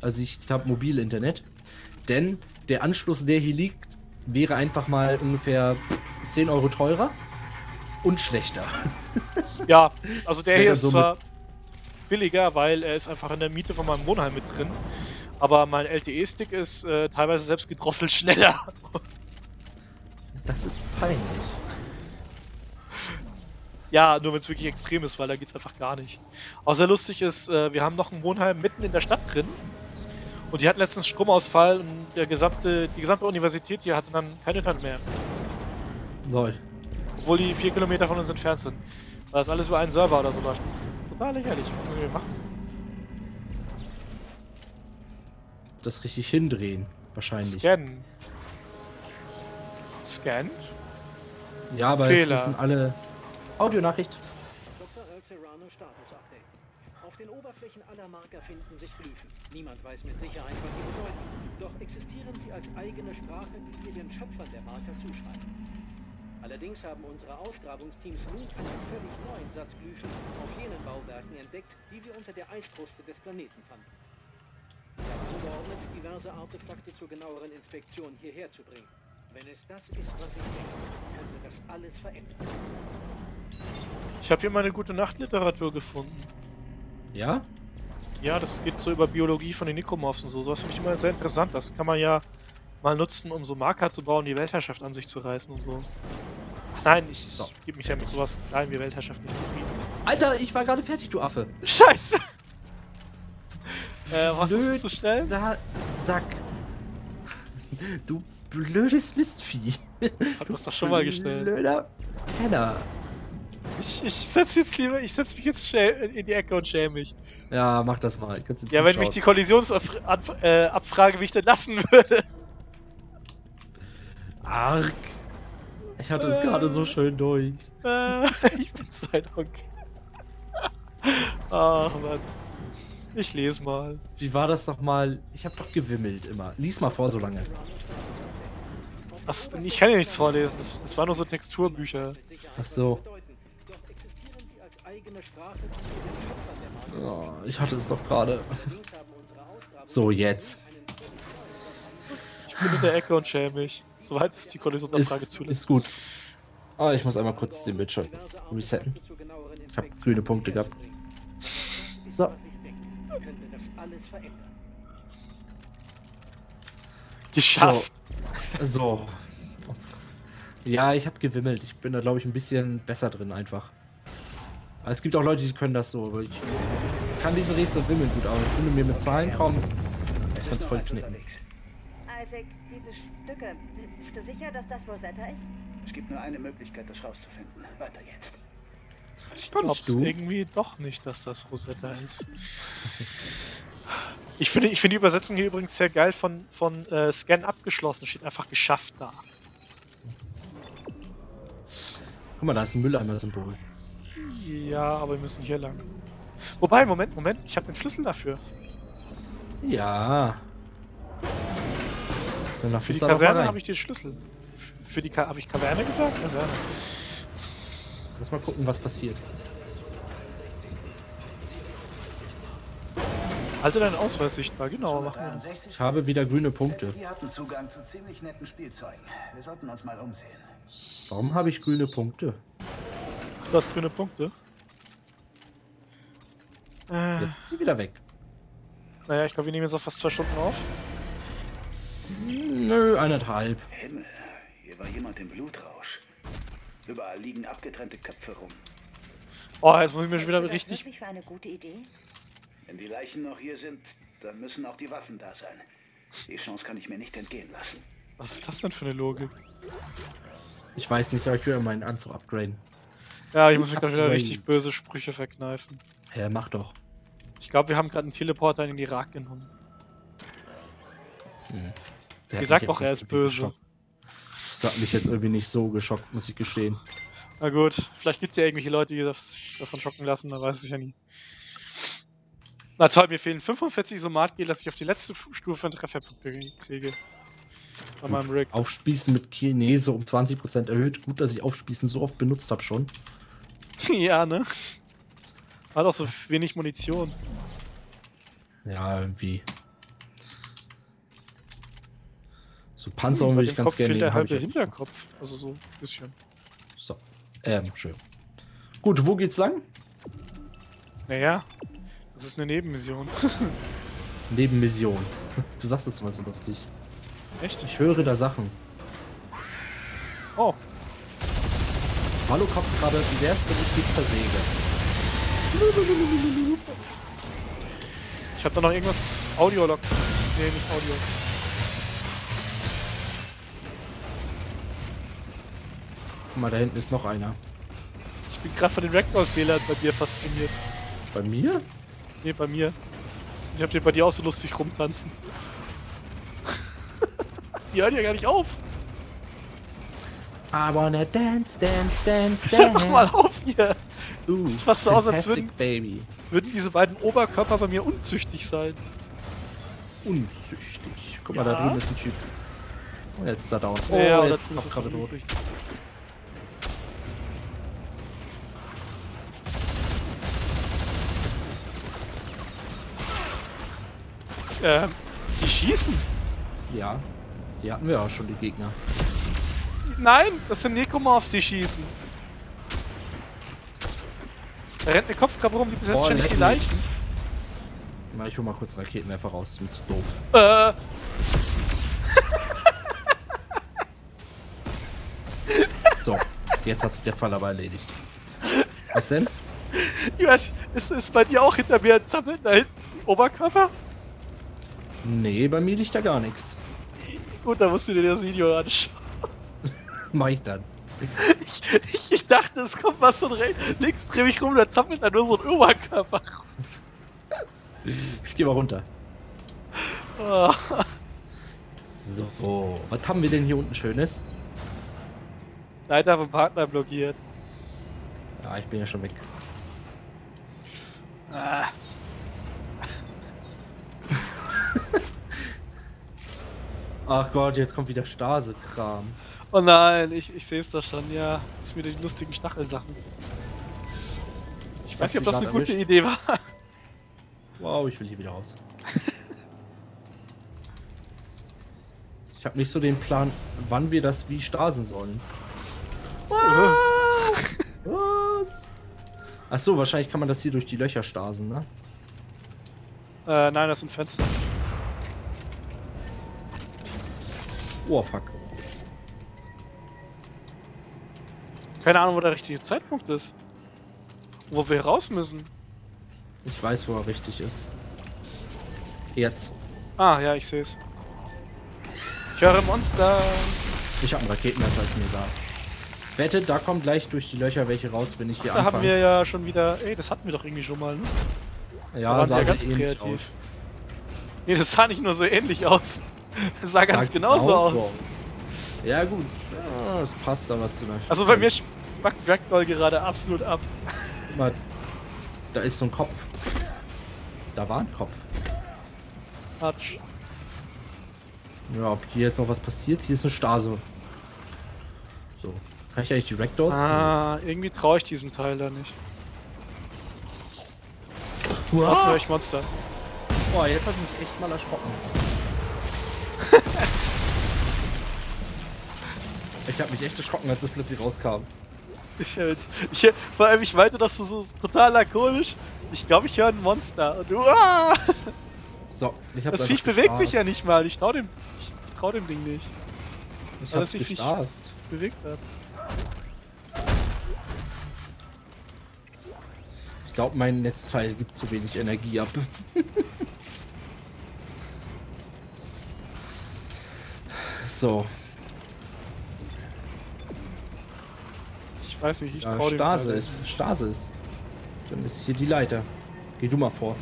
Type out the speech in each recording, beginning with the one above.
Also ich habe mobil Internet. Denn der Anschluss, der hier liegt, wäre einfach mal ungefähr 10 Euro teurer und schlechter. Ja, also der hier ist so zwar billiger, weil er ist einfach in der Miete von meinem Wohnheim mit drin. Aber mein LTE-Stick ist äh, teilweise selbst gedrosselt schneller. Das ist peinlich. Ja, nur wenn es wirklich extrem ist, weil da geht's einfach gar nicht. Außer lustig ist, äh, wir haben noch ein Wohnheim mitten in der Stadt drin. Und die hatten letztens Stromausfall und der gesamte, die gesamte Universität hier hatte dann kein Internet mehr. Lol. Obwohl die vier Kilometer von uns entfernt sind. Weil das alles über einen Server oder so läuft. Das ist total lächerlich. Was müssen wir machen? Das richtig hindrehen, wahrscheinlich. Scannen. Scan? Ja, aber Fehler. es müssen alle. Audionachricht. Auf den Oberflächen aller Marker finden sich Glyphen. Niemand weiß mit Sicherheit, was sie bedeuten. Doch existieren sie als eigene Sprache, die wir den Schöpfern der Marker zuschreiben. Allerdings haben unsere Ausgrabungsteams nun einen völlig neuen Satz Glyphen auf jenen Bauwerken entdeckt, die wir unter der Eiskruste des Planeten fanden. Wir haben angeordnet, diverse Artefakte zur genaueren Inspektion hierher zu bringen. Wenn es das ist, was ich denke, könnte das alles verändern. Ich habe hier mal eine gute Nachtliteratur gefunden. Ja? Ja, das geht so über Biologie von den Nekromorphs und so. Sowas finde ich immer sehr interessant. Das kann man ja mal nutzen, um so Marker zu bauen, die Weltherrschaft an sich zu reißen und so. Ach nein, ich So. gebe mich ja mit sowas klein wie Weltherrschaft nicht zufrieden. Alter, ich war gerade fertig, du Affe. Scheiße! äh, was Blöd. musst du stellen? Da, Sack. Du blödes Mistvieh. Hat das doch schon mal gestellt. Blöder Penner. Ich, ich setz jetzt lieber, ich setz mich jetzt in die Ecke und schäme mich. Ja, mach das mal. Ja, wenn mich die zuschauen. Kollisionsabfrage, äh, wie ich denn lassen würde. Arg. Ich hatte es gerade so schön durch. Äh, ich bin so ein Onkel. Ach Mann. Ich lese mal. Wie war das nochmal? Ich habe doch gewimmelt immer. Lies mal vor so lange. Was, ich kann ja nichts vorlesen, das, das waren nur so Texturbücher. Ach so. Doch existieren sie als eigene Sprache, die wir den Schöpfern der Marker Oh, ich hatte es doch gerade. So, jetzt. Ich bin in der Ecke und schäme mich. Soweit es die Kollisionsabfrage Ist, zulässt. ist gut. Ah, ich muss einmal kurz den Bildschirm resetten. Ich habe grüne Punkte gehabt. So. Geschafft! So. Ja, ich habe gewimmelt. Ich bin da, glaube ich, ein bisschen besser drin einfach. Aber es gibt auch Leute, die können das so. Aber ich kann diese Rätsel wimmeln gut aus. Wenn du mir mit Zahlen kommst, das kannst du voll knicken. Isaac, diese Stücke, bist du sicher, dass das Rosetta ist? Es gibt nur eine Möglichkeit, das rauszufinden. Weiter jetzt. Ich glaub's du? irgendwie doch nicht, dass das Rosetta ist. Ich finde, ich finde die Übersetzung hier übrigens sehr geil von, von äh, Scan abgeschlossen. Steht einfach geschafft da. Guck mal, da ist ein Mülleimer-Symbol. Ja, aber wir müssen hier lang. Wobei, Moment, Moment, ich habe den Schlüssel dafür. Ja. Dann lass Für die Kaserne habe ich den Schlüssel. Für die habe ich Kaverne gesagt? Kaserne. Lass mal gucken, was passiert. Halte deinen Ausweis sichtbar, genau. Machen wir das. 63 Ich habe wieder grüne Punkte. Die hatten Zugang zu ziemlich netten Spielzeugen. Wir sollten uns mal umsehen. Warum habe ich grüne Punkte? Du hast grüne Punkte. Äh, Jetzt sind sie wieder weg. naja, ich glaube, wir nehmen jetzt auch fast zwei Stunden auf. Nö, eineinhalb. Himmel, hier war jemand im Blutrausch. Überall liegen abgetrennte Köpfe rum. Oh, jetzt muss ich mir schon wieder das richtig. wirklich für eine gute Idee? Wenn die Leichen noch hier sind, dann müssen auch die Waffen da sein. Die Chance kann ich mir nicht entgehen lassen. Was ist das denn für eine Logik? Ich weiß nicht, aber ich will meinen Anzug upgraden. Ja, ich muss mich gleich wieder richtig böse Sprüche verkneifen. Hä, mach doch. Ich glaube, wir haben gerade einen Teleporter in den Irak genommen. Der Ihr hat sagt mich doch, er ist böse. geschockt. Das hat mich jetzt irgendwie nicht so geschockt, muss ich gestehen. Na gut, vielleicht gibt es ja irgendwelche Leute, die das davon schocken lassen, man weiß es ja nie. Na toll, mir fehlen 45 Somatgel, dass ich auf die letzte Stufe von Trefferpunkte kriege. Bei meinem Rig. Aufspießen mit Chinese um 20% erhöht. Gut, dass ich Aufspießen so oft benutzt habe schon. ja, ne? Hat auch so wenig Munition. Ja, irgendwie. So hm, Panzerung würde ich ganz Kopf gerne fehlt nehmen. Der halbe Hinterkopf, also so ein bisschen. So, ähm, schön. Gut, wo geht's lang? Naja, das ist eine Nebenmission. Nebenmission. Du sagst es immer so lustig. Echt? Ich höre da Sachen. Hallo Kopfkrabbe, wie wär's, wenn ich dich zersäge? ich hab da noch irgendwas. Audiolog. Nee, nicht Audio. Guck mal, da hinten ist noch einer. Ich bin gerade von den Ragdoll-Fehlern bei dir fasziniert. Bei mir? Nee, bei mir. Ich hab dir bei dir auch so lustig rumtanzen. Die hören ja gar nicht auf. I wanna dance, dance, dance, Hör doch mal dance. auf hier. Uh, sieht fast so aus, als würden- Baby. Würden diese beiden Oberkörper bei mir unzüchtig sein? Unzüchtig. Guck mal, Ja. da drüben ist ein Typ. Und jetzt ist er down. Oh, Ja, jetzt kommt gerade tot. übrig. Ähm, die schießen? Ja, die hatten wir auch schon, die Gegner. Nein, das sind Nekromorphs, die schießen. Da rennt eine Kopfkrabbe rum, die besetzt ständig die. Leichen. Na, ich hol mal kurz Raketenwerfer raus, ist mir zu doof. Äh, So, jetzt hat sich der Fall aber erledigt. Was denn? ich weiß, ist, ist bei dir auch hinter mir ein Zappeln da hinten? Oberkörper? Nee, bei mir liegt da gar nichts. Gut, da musst du dir das Video anschauen. Mach ich dann. Ich, ich, dachte, es kommt was von links, dreh mich rum, da zappelt da nur so ein Oberkörper. Ich geh mal runter. Oh, So, was haben wir denn hier unten Schönes? Leiter vom Partner blockiert. Ja, ich bin ja schon weg. Ah. Ach Gott, jetzt kommt wieder Stase-Kram. Oh nein, ich, ich sehe es da schon, ja. Das ist wieder die lustigen Stachelsachen. Ich weiß nicht, ob das eine gute erwischt. Idee war. Wow, ich will hier wieder raus. Ich habe nicht so den Plan, wann wir das wie stasen sollen. Was? Ach so, wahrscheinlich kann man das hier durch die Löcher stasen, ne? äh, nein, das ist ein Fenster. Oh, fuck. Keine Ahnung, wo der richtige Zeitpunkt ist. Wo wir raus müssen. Ich weiß, wo er richtig ist. Jetzt. Ah, ja, ich sehe es. Ich höre Monster. Ich habe einen Raketenwerfer, ist mir egal. Wette, da kommt gleich durch die Löcher welche raus, wenn ich hier Da haben anfange. wir ja schon wieder. Ey, das hatten wir doch irgendwie schon mal, ne? da ja, sah ja ganz ähnlich kreativ. aus. Nee, das sah nicht nur so ähnlich aus. Das sah ganz Sah genauso genauso aus. Ja gut, ja, das passt aber zu einer... Also bei mir spackt Ragdoll gerade absolut ab. Guck mal, da ist so ein Kopf. Da war ein Kopf. Hatsch. Ja, ob hier jetzt noch was passiert? Hier ist eine Stase. So. Kann ich eigentlich die Ragdolls? Ah, irgendwie traue ich diesem Teil da nicht. Wow. Was höre ich Monster? Boah, jetzt hat mich echt mal erschrocken. ich habe mich echt erschrocken, als es plötzlich rauskam. Ich, jetzt- ich, vor allem, ich meinte das so, total lakonisch. Ich glaube, ich höre ein Monster. Und du, ah! So, ich hab Das Viech bewegt sich ja nicht mal. Ich trau dem, ich trau dem Ding nicht. Ich weil hab's sich nicht-. Bewegt hat. Ich glaube, mein Netzteil gibt zu wenig Energie ab. so, Ich weiß nicht, ich ja, trau dem Stase Teil ist, Stase ist. Dann ist hier die Leiter. Geh du mal vor.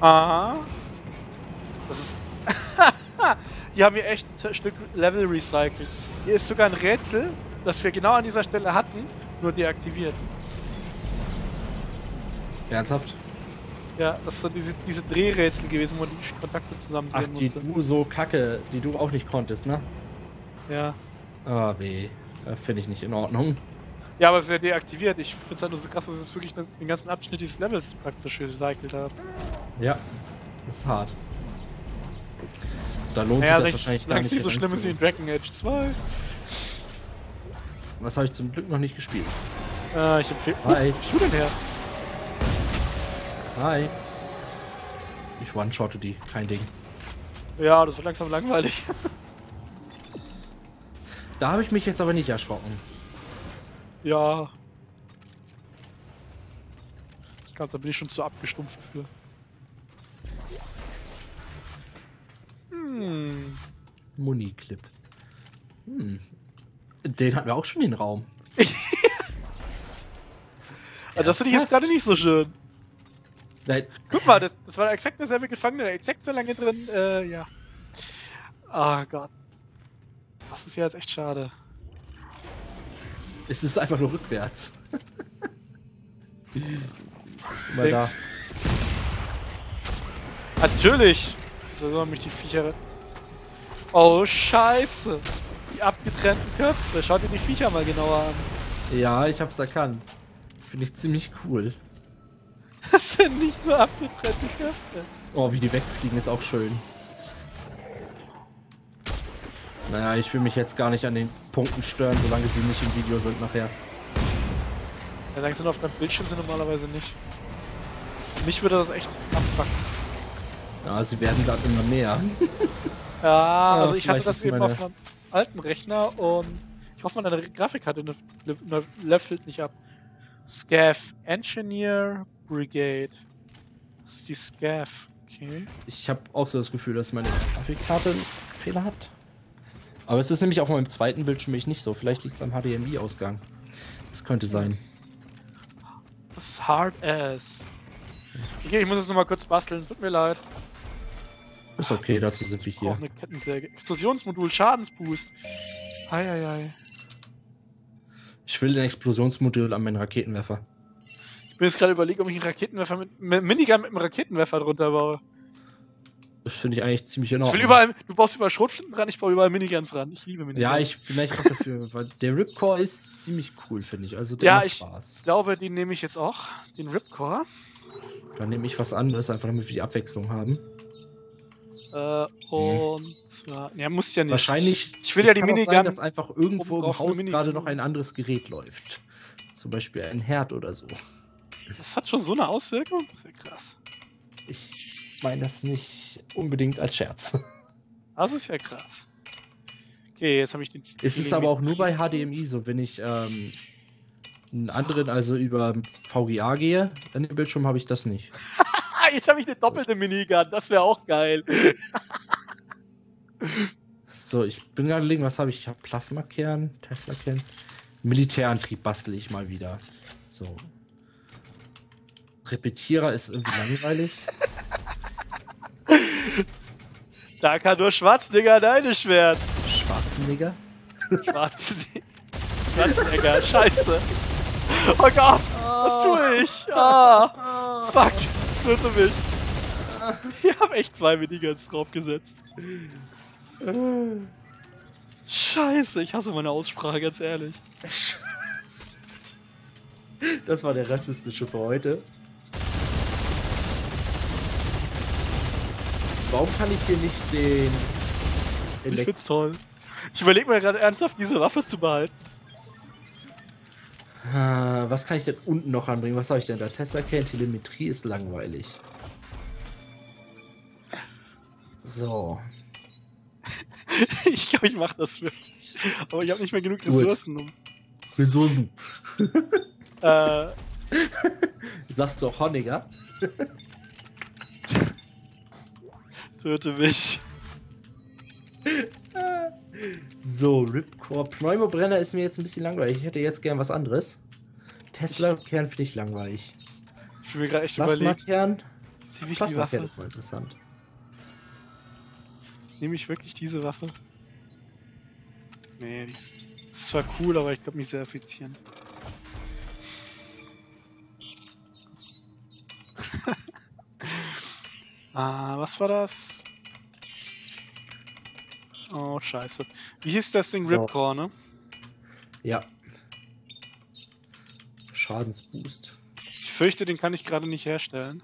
Aha. Das ist. Die haben hier echt ein Stück Level recycelt. Hier ist sogar ein Rätsel, das wir genau an dieser Stelle hatten, nur deaktiviert. Ernsthaft? Ja, das sind diese, diese Drehrätsel gewesen, wo man die Kontakte Ach, zusammendrehen die musste. du so kacke, die du auch nicht konntest, ne? Ja. Ah, weh. Äh, Finde ich nicht in Ordnung. Ja, aber es ist ja deaktiviert. Ich finde es halt nur so krass, dass es wirklich den ganzen Abschnitt dieses Levels praktisch recycelt hat. Ja, das ist hart. Da lohnt Naja, sich das nicht, wahrscheinlich gar nicht. nicht so schlimm ist wie in Dragon Age 2. Das habe ich zum Glück noch nicht gespielt. Äh, ich empfehle. Hi. Wo bist du denn her? Hi. Ich one-shotte die, kein Ding. Ja, das wird langsam langweilig. Da habe ich mich jetzt aber nicht erschrocken. ja. Ich glaube, da bin ich schon zu abgestumpft für. Hm. Muni-Clip. Hm. Den hatten wir auch schon in den Raum. Aber das finde ich jetzt gerade nicht so schön. Nein, Guck mal, das, das war exakt derselbe Gefangene, exakt so lange drin, äh, ja. Ah Gott. Das ist ja jetzt echt schade. es ist einfach nur rückwärts. Mal da. Natürlich! So soll mich die Viecher retten. Oh, scheiße! Die abgetrennten Köpfe. Schaut dir die Viecher mal genauer an. Ja, ich hab's erkannt. Finde ich ziemlich cool. Das sind nicht nur abgetrennte Köpfe. Oh, wie die wegfliegen, ist auch schön. Naja, ich will mich jetzt gar nicht an den Punkten stören, solange sie nicht im Video sind nachher. Ja, langsam auf meinem Bildschirm sind normalerweise nicht. Mich würde das echt abfucken. Ja, sie werden gerade immer mehr. Ja, also ich hatte das eben meine- auf einem alten Rechner und ich hoffe, meine Grafikkarte levelt nicht ab. Scav Engineer Brigade. Das ist die Scav. Okay. Ich habe auch so das Gefühl, dass meine Grafikkarte einen Fehler hat. Aber es ist nämlich auf meinem zweiten Bildschirm nicht so. Vielleicht liegt es am HDMI-Ausgang. Das könnte sein. Das ist Hard Ass. Okay, ich muss jetzt nochmal kurz basteln. Tut mir leid. Ist okay, dazu sind wir hier. brauche eine Kettensäge. Explosionsmodul, Schadensboost. Eieiei. Ich will den Explosionsmodul an meinen Raketenwerfer. Ich bin jetzt gerade überlegen, ob ich einen Raketenwerfer mit, mit Minigun mit einem Raketenwerfer drunter baue. Das finde ich eigentlich ziemlich enorm. Ich will überall, du baust überall Schrotflinten ran, ich baue überall Miniguns ran. Ich liebe Miniguns. Ja, ich bin echt auch dafür, weil der Ripcore ist ziemlich cool, finde ich. Also der Ja, macht ich- Spaß. Ich glaube, den nehme ich jetzt auch. Den Ripcore. Dann nehme ich was anderes, einfach damit wir die Abwechslung haben. Äh, und zwar. Ja, muss ja nicht. Wahrscheinlich. Ich will ja die Minigun. Sein, dass einfach irgendwo im Haus gerade noch ein anderes Gerät läuft. Zum Beispiel ein Herd oder so. Das hat schon so eine Auswirkung? Das ist ja krass. Ich meine das nicht unbedingt als Scherz. Das ist ja krass. Okay, jetzt habe ich den. Es ist aber auch nur bei HDMI so, wenn ich ähm, einen anderen, also über VGA gehe, dann im Bildschirm habe ich das nicht. Jetzt habe ich eine doppelte Minigun. Das wäre auch geil. So, ich bin gerade überlegen, was habe ich? Ich habe Plasmakern, Tesla-Kern. Militärantrieb bastel ich mal wieder. So. Repetierer ist irgendwie langweilig. Da kann nur Schwarzenegger deine Schwert. Schwarzenegger. Schwarzenegger. Schwarzenegger, scheiße. Oh Gott, was tue ich? Ah, fuck, töte mich. Ich habe echt zwei Miniguns draufgesetzt. Scheiße, ich hasse meine Aussprache, ganz ehrlich. Das war der rassistische für heute. Warum kann ich hier nicht den Ich Elekt find's toll. Ich überlege mir gerade ernsthaft, diese Waffe zu behalten. Ah, Was kann ich denn unten noch anbringen? Was habe ich denn da? Tesla Kern Telemetrie ist langweilig. So. Ich glaube, ich mache das wirklich. Aber ich habe nicht mehr genug Gut. Ressourcen. Um, Ressourcen. äh, Sagst du auch Honniger? töte mich. So, Ripcore. Pneumobrenner ist mir jetzt ein bisschen langweilig. Ich hätte jetzt gern was anderes. Tesla-Kern finde ich langweilig. Ich will mir gerade echt nehme ich die Plasma-Kern Waffe? ist mal interessant. Nehme ich wirklich diese Waffe? Nee, die ist, ist zwar cool, aber ich glaube nicht sehr effizient. Ah, was war das? Oh, scheiße. Wie hieß das Ding? So. Ripcore, ne? Ja. Schadensboost. Ich fürchte, den kann ich gerade nicht herstellen.